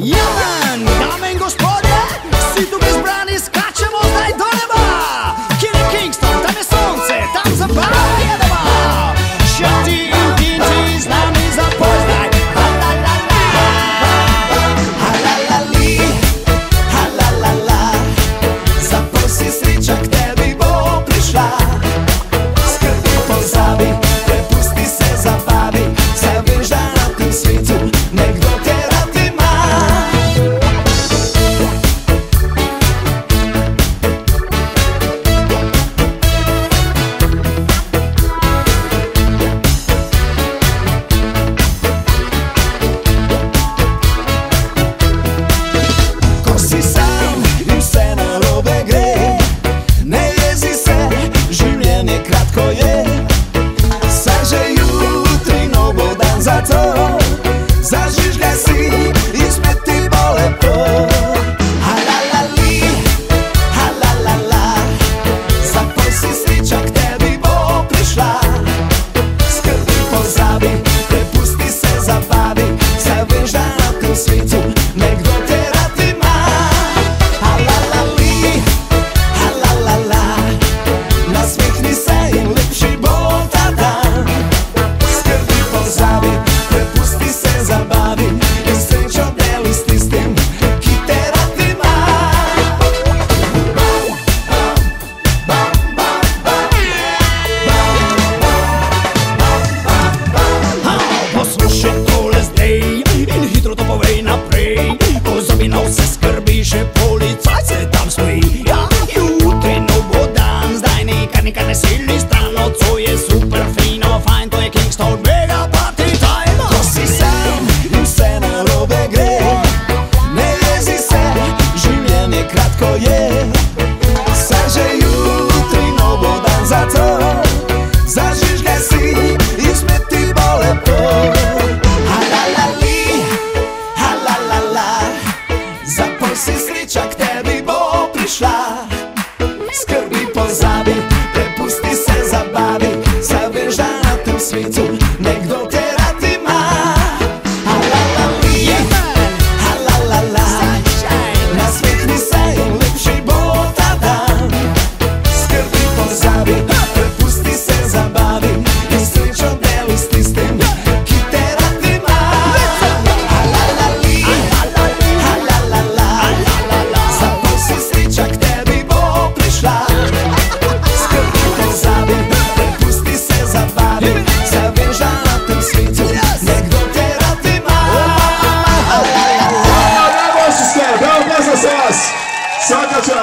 Yeah! Mekanism i listan, lot, so je super fino, fajn, to je Kingstone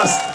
us.